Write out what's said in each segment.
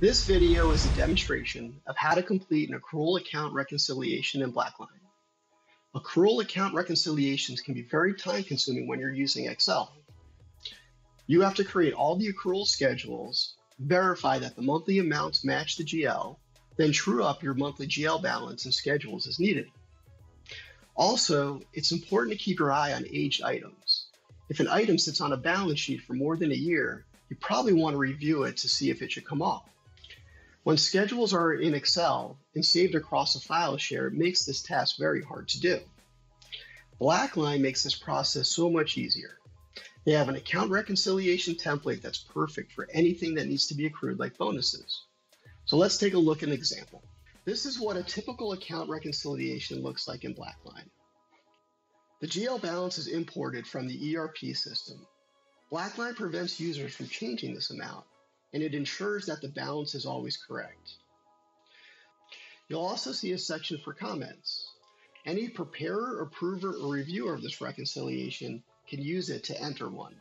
This video is a demonstration of how to complete an accrual account reconciliation in Blackline. Accrual account reconciliations can be very time consuming when you're using Excel. You have to create all the accrual schedules, verify that the monthly amounts match the GL, then true up your monthly GL balance and schedules as needed. Also, it's important to keep your eye on aged items. If an item sits on a balance sheet for more than a year, you probably want to review it to see if it should come off. When schedules are in Excel and saved across a file share, it makes this task very hard to do. Blackline makes this process so much easier. They have an account reconciliation template that's perfect for anything that needs to be accrued like bonuses. So let's take a look at an example. This is what a typical account reconciliation looks like in Blackline. The GL balance is imported from the ERP system. Blackline prevents users from changing this amount and it ensures that the balance is always correct. You'll also see a section for comments. Any preparer, approver, or reviewer of this reconciliation can use it to enter one.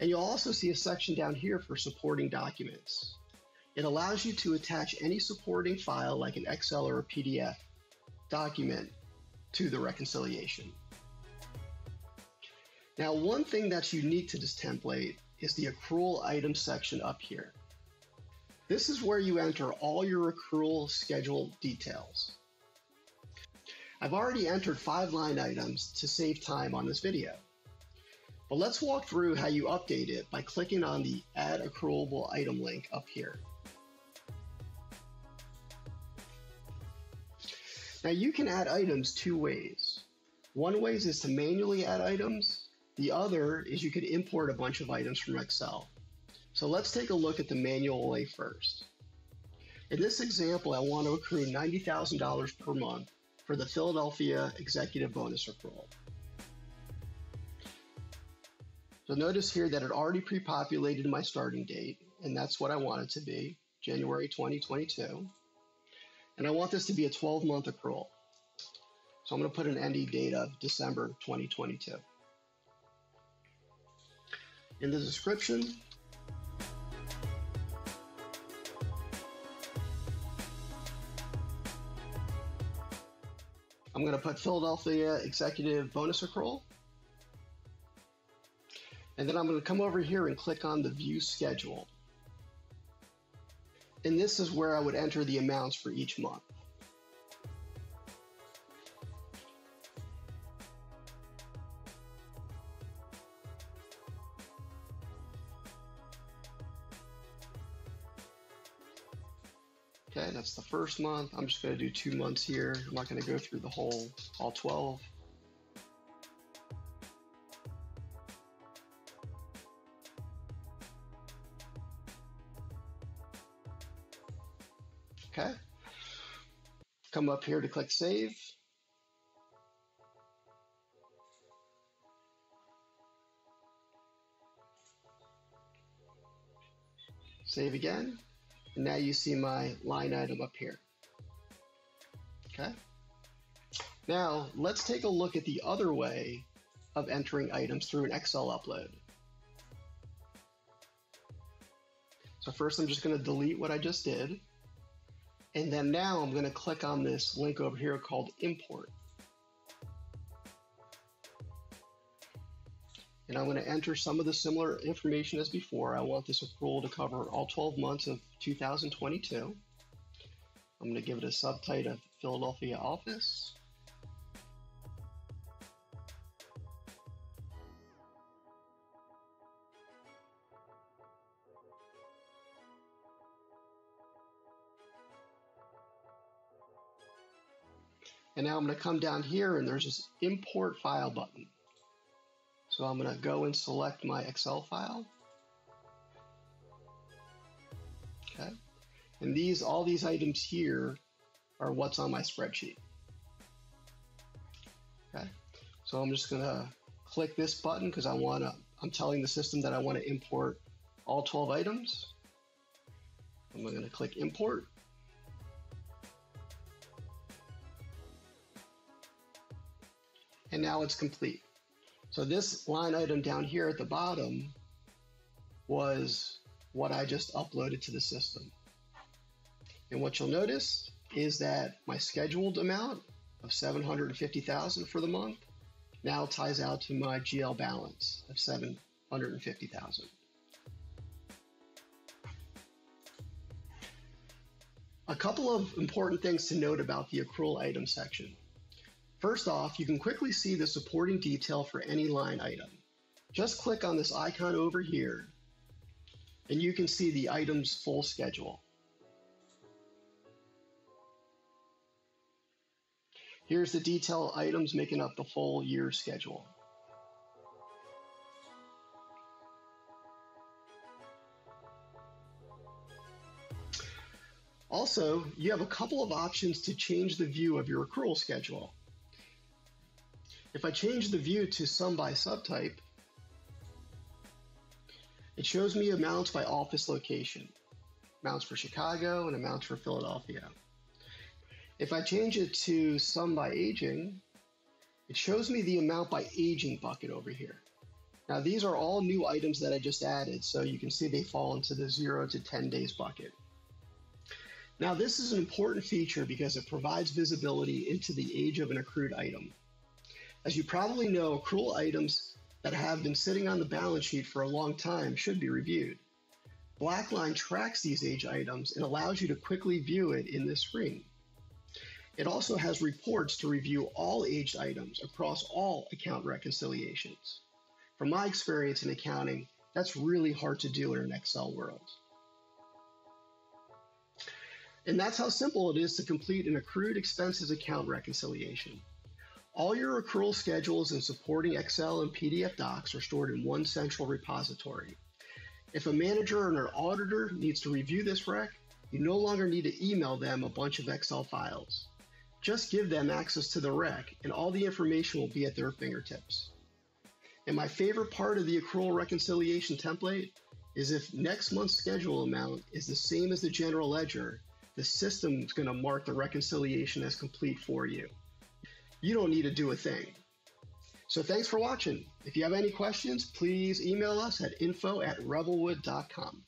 And you'll also see a section down here for supporting documents. It allows you to attach any supporting file like an Excel or a PDF document to the reconciliation. Now, one thing that's unique to this template is the accrual item section up here. This is where you enter all your accrual schedule details. I've already entered five line items to save time on this video. But let's walk through how you update it by clicking on the Add Accruable Item link up here. Now you can add items two ways. One way is to manually add items, the other is you could import a bunch of items from Excel. So let's take a look at the manual way first. In this example, I want to accrue $90,000 per month for the Philadelphia Executive Bonus Accrual. So notice here that it already pre-populated my starting date, and that's what I want it to be, January 2022. And I want this to be a 12-month accrual. So I'm going to put an ending date of December 2022 in the description. I'm going to put Philadelphia Executive Bonus Accrual. And then I'm going to come over here and click on the View Schedule. And this is where I would enter the amounts for each month. Okay, that's the first month. I'm just going to do two months here. I'm not going to go through the whole, all 12. Okay. Come up here to click Save. Save again. And now you see my line item up here. Okay. Now let's take a look at the other way of entering items through an Excel upload. So first I'm just going to delete what I just did. And then now I'm going to click on this link over here called import. And I'm going to enter some of the similar information as before. I want this accrual to cover all 12 months of 2022. I'm going to give it a subtitle of Philadelphia office. And now I'm going to come down here and there's this import file button. So I'm going to go and select my Excel file. Okay. And these, all these items here are what's on my spreadsheet. Okay. So I'm just going to click this button because I want to, I'm telling the system that I want to import all 12 items. I'm going to click import. And now it's complete. So this line item down here at the bottom was what I just uploaded to the system. And what you'll notice is that my scheduled amount of 750,000 for the month now ties out to my GL balance of 750,000. A couple of important things to note about the accrual item section. First off, you can quickly see the supporting detail for any line item. Just click on this icon over here and you can see the item's full schedule. Here's the detail items making up the full year schedule. Also, you have a couple of options to change the view of your accrual schedule. If I change the view to sum by subtype, it shows me amounts by office location, amounts for Chicago and amounts for Philadelphia. If I change it to sum by aging, it shows me the amount by aging bucket over here. Now these are all new items that I just added, so you can see they fall into the 0 to 10 days bucket. Now, this is an important feature because it provides visibility into the age of an accrued item. As you probably know, accrual items that have been sitting on the balance sheet for a long time should be reviewed. Blackline tracks these age items and allows you to quickly view it in this screen. It also has reports to review all aged items across all account reconciliations. From my experience in accounting, that's really hard to do in an Excel world. And that's how simple it is to complete an accrued expenses account reconciliation. All your accrual schedules and supporting Excel and PDF docs are stored in one central repository. If a manager or an auditor needs to review this rec, you no longer need to email them a bunch of Excel files. Just give them access to the rec, and all the information will be at their fingertips. And my favorite part of the accrual reconciliation template is if next month's schedule amount is the same as the general ledger, the system is going to mark the reconciliation as complete for you. You don't need to do a thing. So thanks for watching. If you have any questions, please email us at info at revelwood.com.